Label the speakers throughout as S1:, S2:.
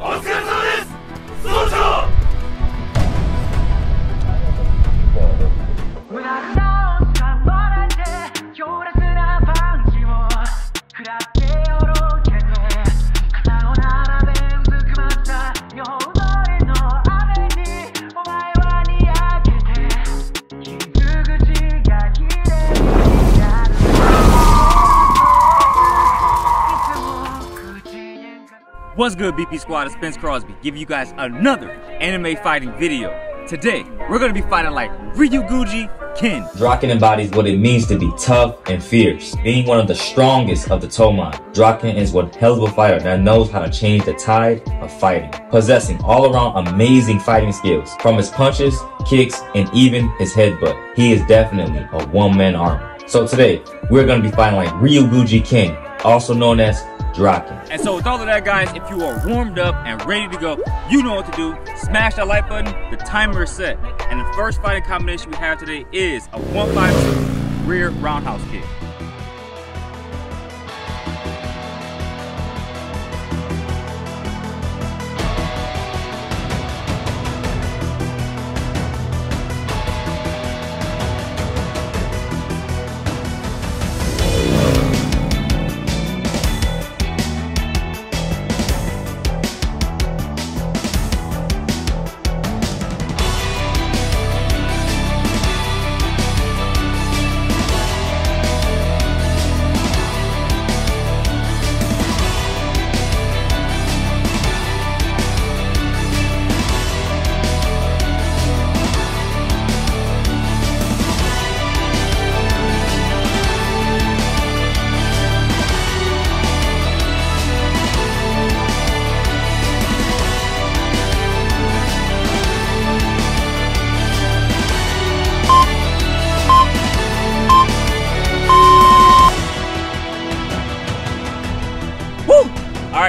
S1: 押せ
S2: What's good, BP Squad? It's Spence Crosby, giving you guys another anime fighting video. Today, we're gonna be fighting like Ryuguji Ken.
S3: Draken embodies what it means to be tough and fierce. Being one of the strongest of the Toman, Draken is one hell of a fighter that knows how to change the tide of fighting. Possessing all around amazing fighting skills, from his punches, kicks, and even his headbutt. He is definitely a one-man army. So today, we're gonna be fighting like Ryuguji Ken, also known as Draken.
S2: And so, with all of that, guys, if you are warmed up and ready to go, you know what to do. Smash that like button, the timer is set. And the first fighting combination we have today is a 152 rear roundhouse kick.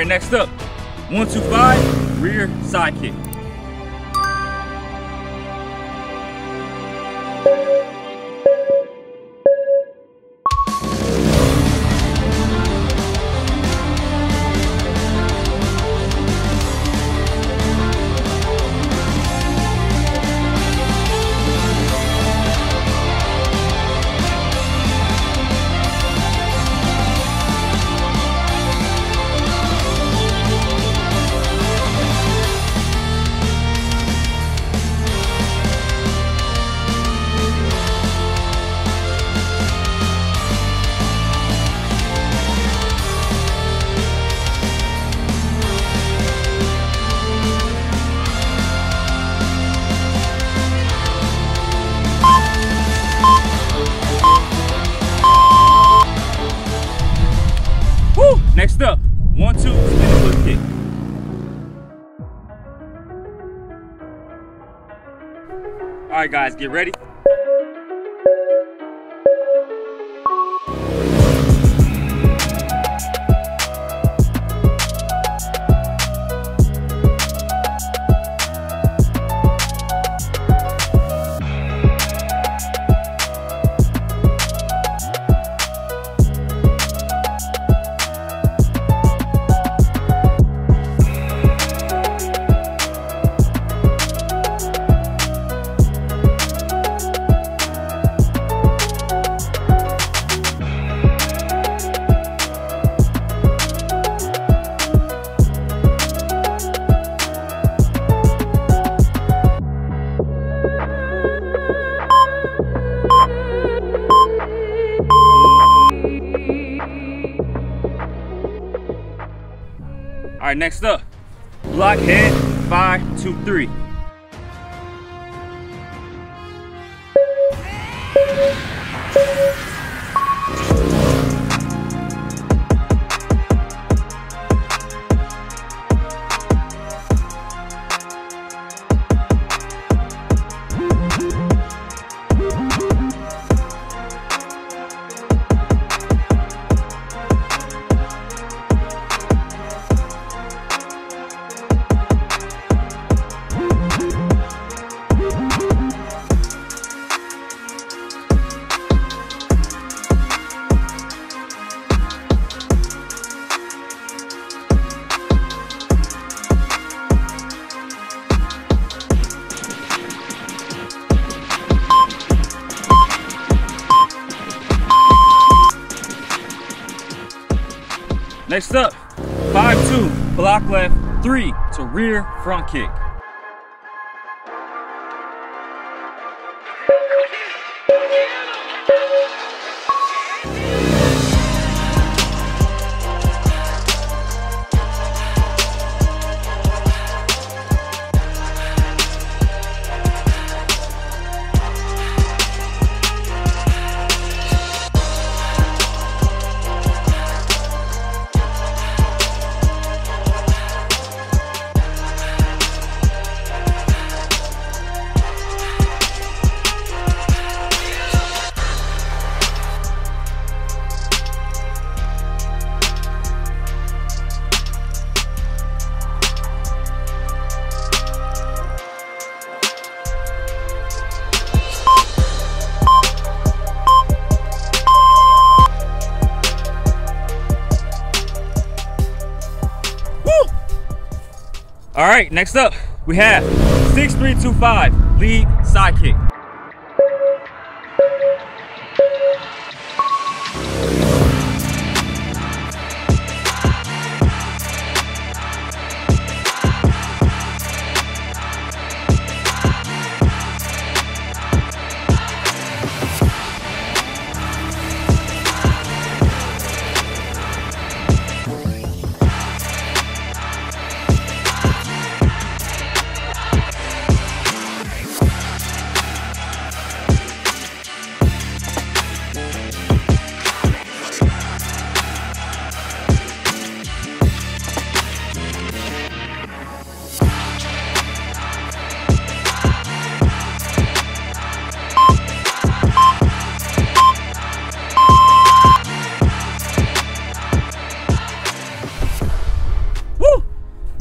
S2: Right, next up, 125 rear side kick. Right, guys, get ready. All right, next up, block head, five, two, three. Next up, 5-2, block left, three to rear front kick. All right, next up, we have 6325 lead side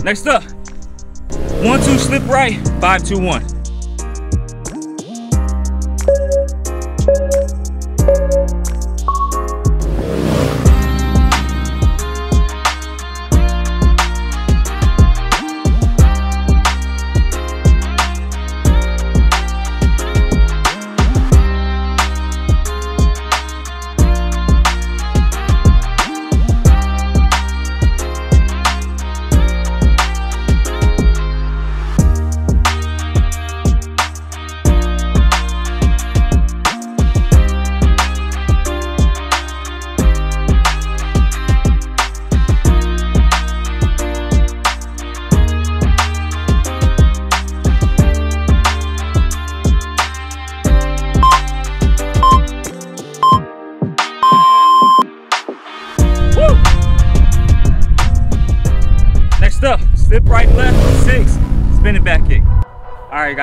S2: Next up, one, two, slip right, five, two, one.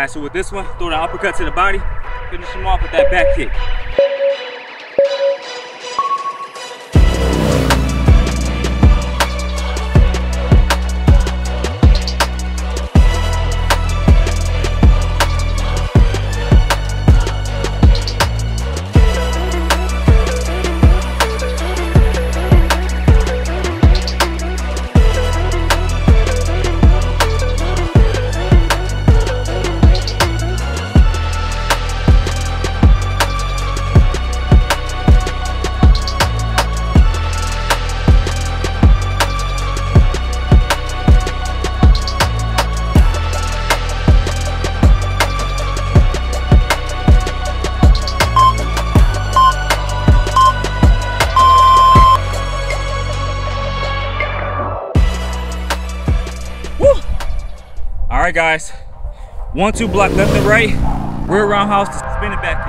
S2: Guys, so with this one, throw the uppercut to the body, finish him off with that back kick. Right, guys. One, two block left and right. Rear roundhouse to spinning back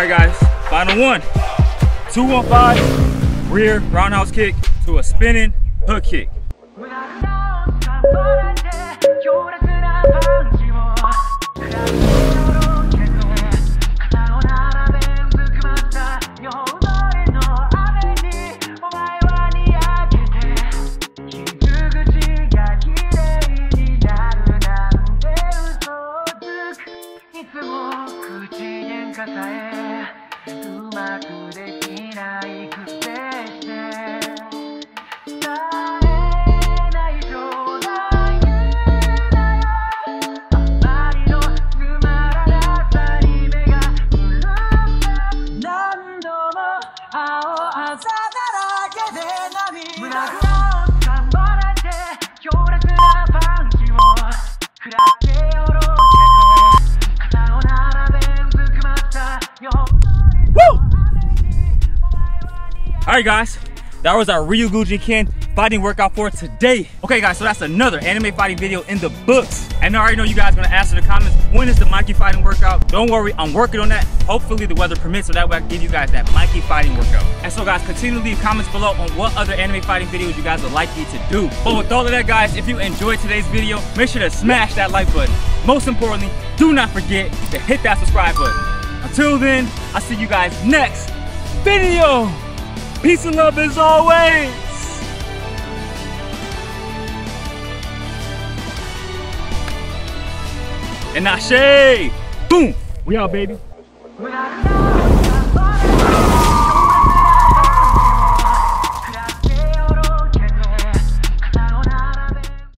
S2: kick.
S1: guys, final one. 215 rear roundhouse kick to a spinning hook kick. Right, guys, that was our Ryuguji Ken fighting workout for today. Okay, guys, so that's another anime fighting video in the books. And I already know you guys are gonna ask in the comments, when is the Mikey fighting workout? Don't worry, I'm working on that. Hopefully the weather permits, so that way I can give you guys that Mikey fighting workout. And so guys, continue to leave comments below on what other anime fighting videos you guys would like me to do. But with all of that, guys, if you enjoyed today's video, make sure to smash that like button. Most importantly, do not forget to hit that subscribe button. Until then, I'll see you guys next video. Peace and love as always. And Ashe! Boom! We out, baby.